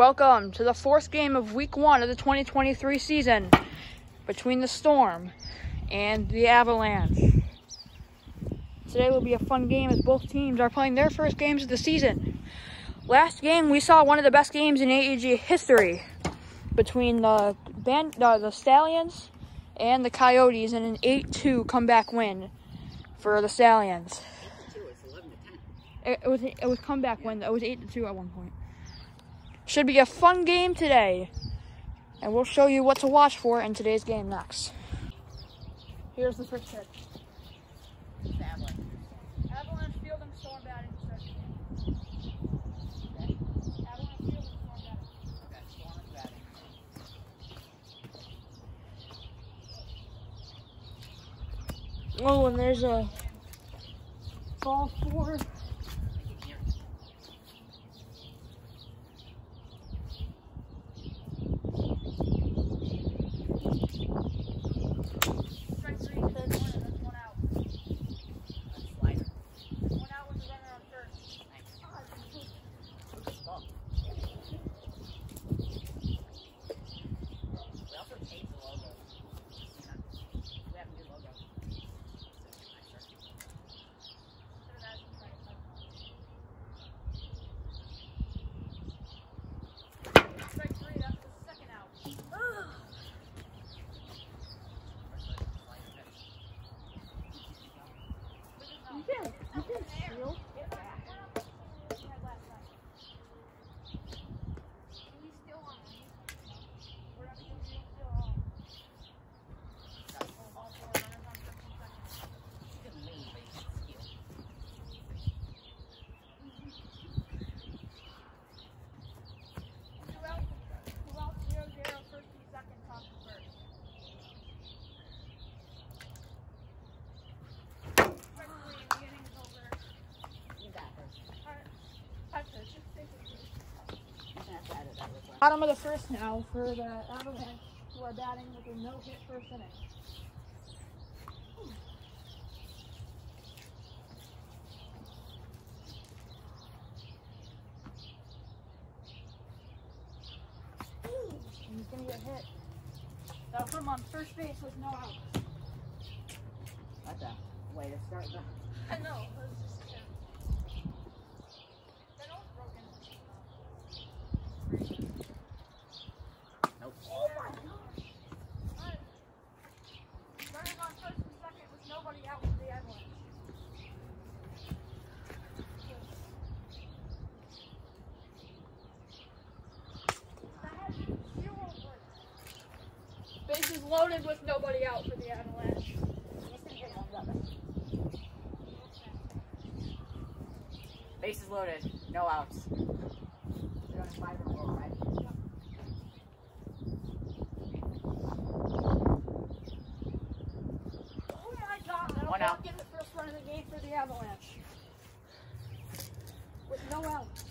Welcome to the fourth game of week one of the 2023 season between the Storm and the Avalanche. Today will be a fun game as both teams are playing their first games of the season. Last game, we saw one of the best games in AEG history between the, band, uh, the Stallions and the Coyotes in an 8-2 comeback win for the Stallions. It, was it was comeback win. It was 8-2 at one point. Should be a fun game today. And we'll show you what to watch for in today's game next. Here's the first pitch. Avalanche. Avalanche fielding storm batting to start the game. Okay. Avalanche fielding storm batting. Okay. Storm is batting. Oh, and there's a ball four. I can hear. Strike three, third corner, that's one out. That's slider. One out with the runner on first. Nice. Ball. We also changed the logo. We have a new logo. Nice shirt. Strike three, that's the second out. You can, you can steal. Bottom of the first now for the Avalanche, who are batting with a no-hit first inning. And he's gonna get hit. That'll put him on first base with no outs. That's a way to start the. I know. That was just yeah. That nose broken. Nope. Oh my gosh! Alright. Running on first and second with nobody out for the Avalanche. That had zero points. is loaded with nobody out for the Avalanche. Bases loaded. No outs. They're on five or four, right? Oh my god, that'll One out. get the first run of the game for the Avalanche. With no outs.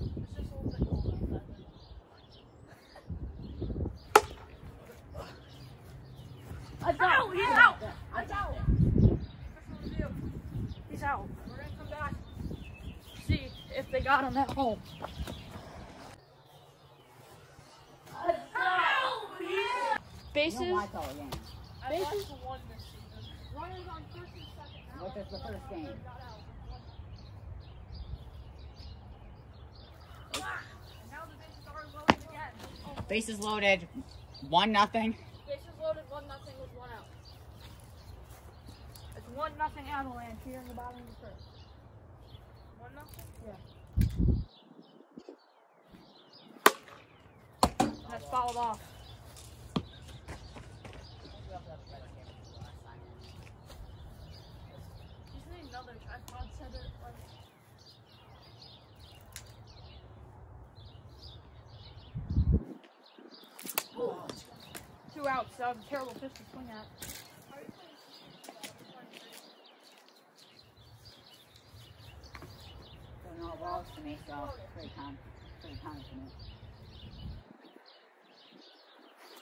It's just a little bit cold outside. That's out! He's out! That's out! Official review. He's out. We're gonna come back, see if they got him at home. Bases. You don't watch all the games. Bases. Runners on first and second. now. What is the first game? Third got out. And now the bases loaded. Oh, Bases loaded. One nothing. bases loaded, one nothing with one out. It's one nothing Avalanche here in the bottom of the first. One nothing. Yeah. That's fouled off. Just need another tripod set it like. Two outs. That was a terrible pitch to swing at. So no balls to me, so pretty calm. Pretty calm to me.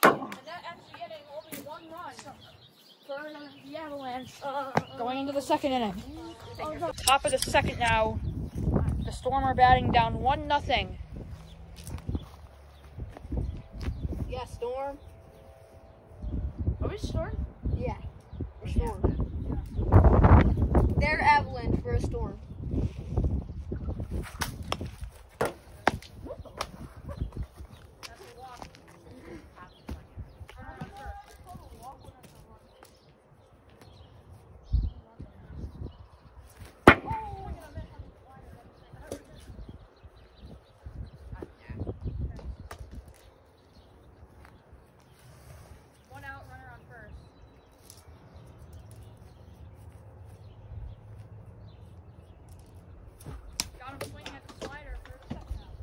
And that extra inning only one run. for the Avalanche uh, going into the second inning. Top of the second now. The Storm are batting down one nothing. Yeah, Storm. Are we Storm? Yeah. We're Storm. They're Avalanche for a Storm. One out, runner on first. Got him swinging at the slider for the second out.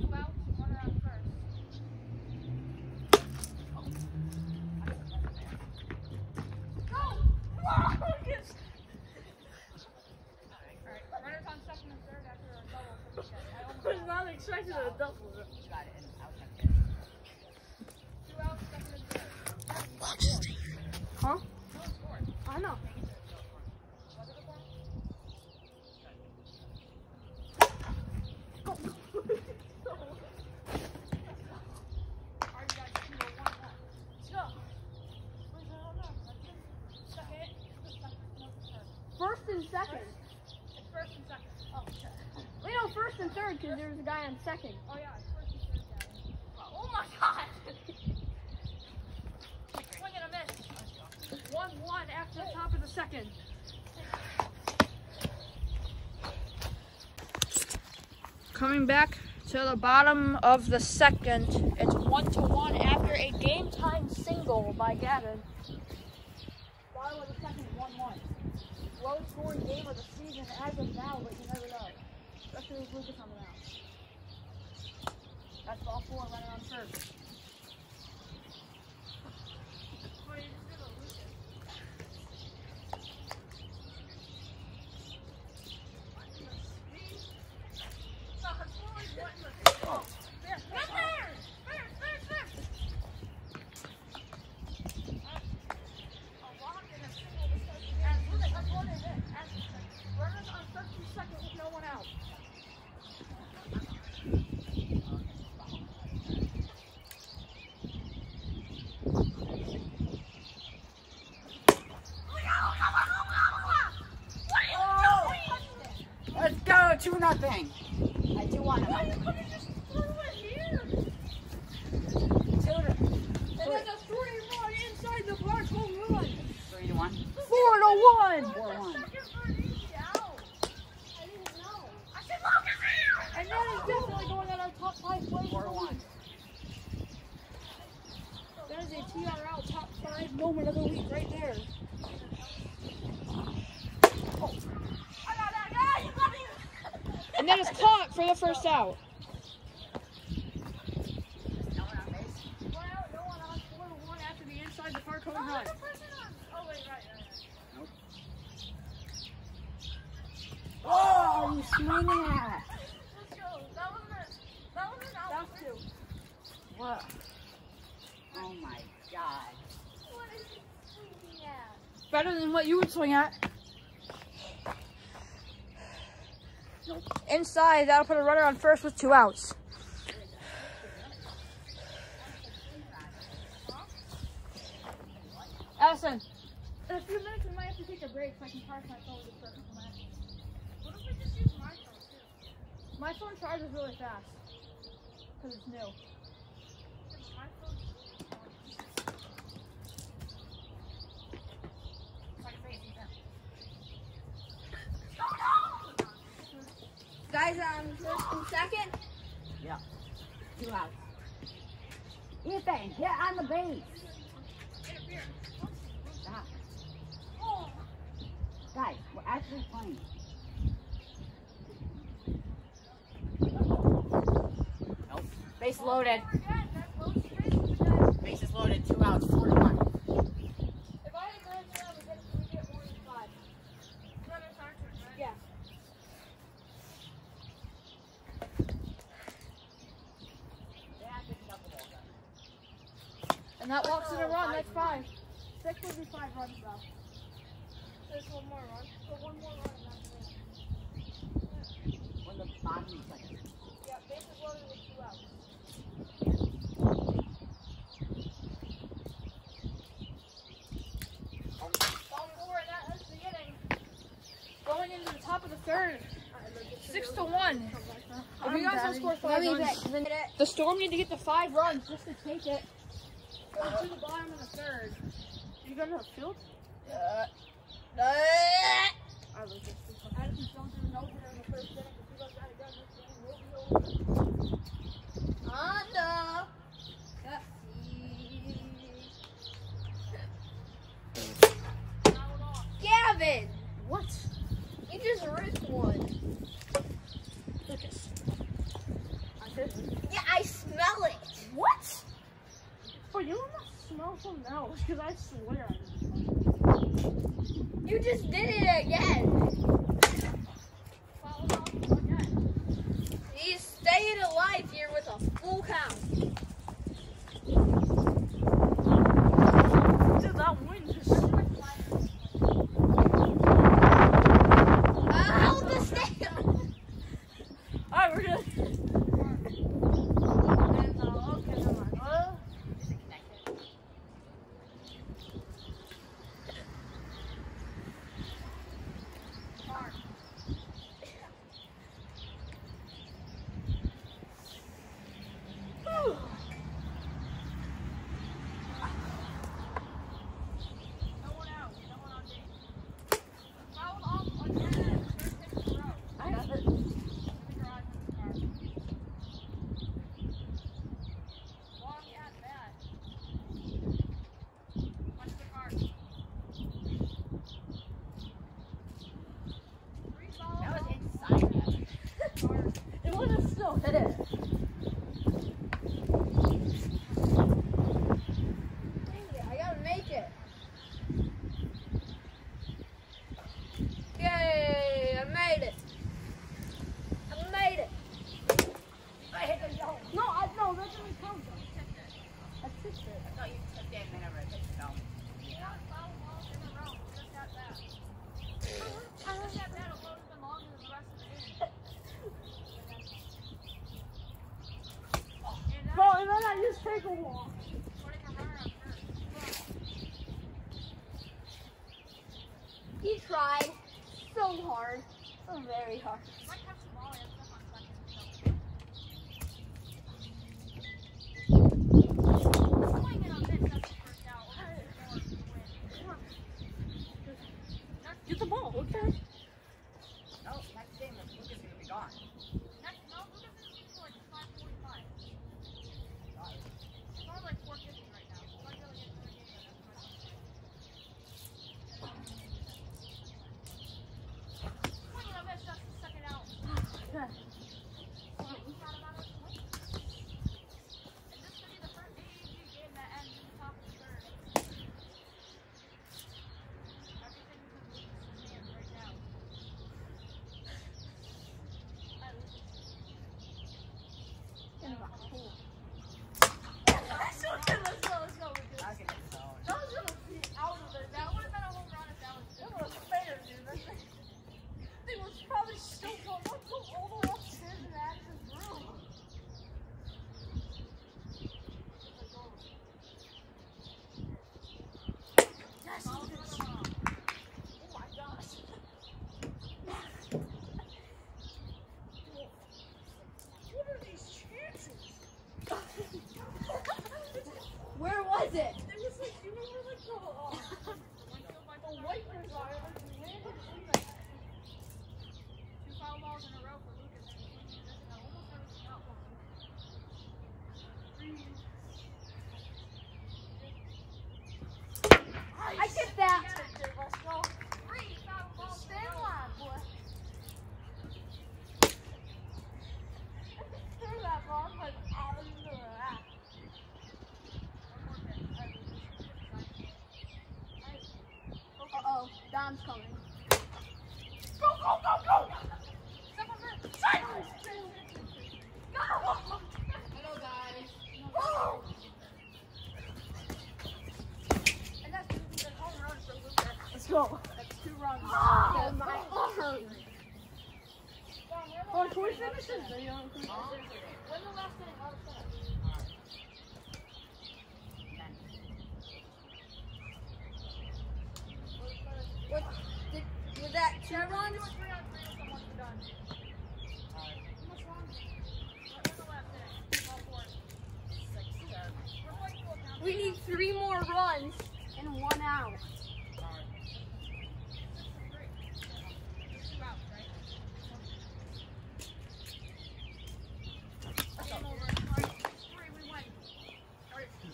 Two outs, runner on first. Alright, runners on second and third after a double for the catch. I almost got it. Not expecting a double. You got it, and out second. Two outs, second and third. Huh? No score. I know. Was it a ball? Alright, you guys, two or one left. Let's go. Where's the home run? That's it. Second. It's the second. No, it's third. First and second. It's first and second. Oh, shit. Wait, no, first and third because there's a guy on second. Oh, yeah, it's first and third, yeah. Oh my god. Swing and a miss. One one after the top of the second. Coming back to the bottom of the second, it's one to one after a game time single by Gavin. Bottom of the second, one one. Low scoring game of the season as of now, but you never know. That's ball four, running on first. Go, two. I do want to. And there's a three run inside the park home run. Three to one. Four to one! Four to one. And that is definitely going on our top five plays. Four to one. That is a TRL top five moment of the week right there. And that is caught for the first out. No one on base. One out, no one on, four to one after the inside the park home run. Oh, you swinging at? That's two. What? Oh my god. Better than what you would swing at. Inside, that'll put a runner on first with two outs. Allison, in a few minutes we might have to take a break so I can charge my phone just for a couple minutes. What if we just use my phone too? My phone charges really fast because it's new. Guys, um, I'm first and second? Yeah. Two outs. Ethan, get on the base. Stop. Guys, we're actually playing. Nope. Base loaded. Oh base is loaded. Two outs, four to one. That walks in a run, that's five. Six will be five runs though. There's one more run. Oh, one more run is. Going into the top of the third. Six to one. If you guys don't score five runs, the Storm need to get the five runs just to take it to the bottom of the third. You got another field? Yeah. Uh, no. I swear You just did it again. He's staying alive here with a full count. Wieso? Bitte. He tried so hard, so very hard. Can we finish this video? When the last inning? I'll start. What? Did, was that two runs? We need three more runs and one out.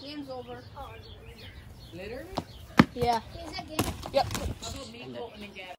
Game's over. Yeah. Is that game? Yep.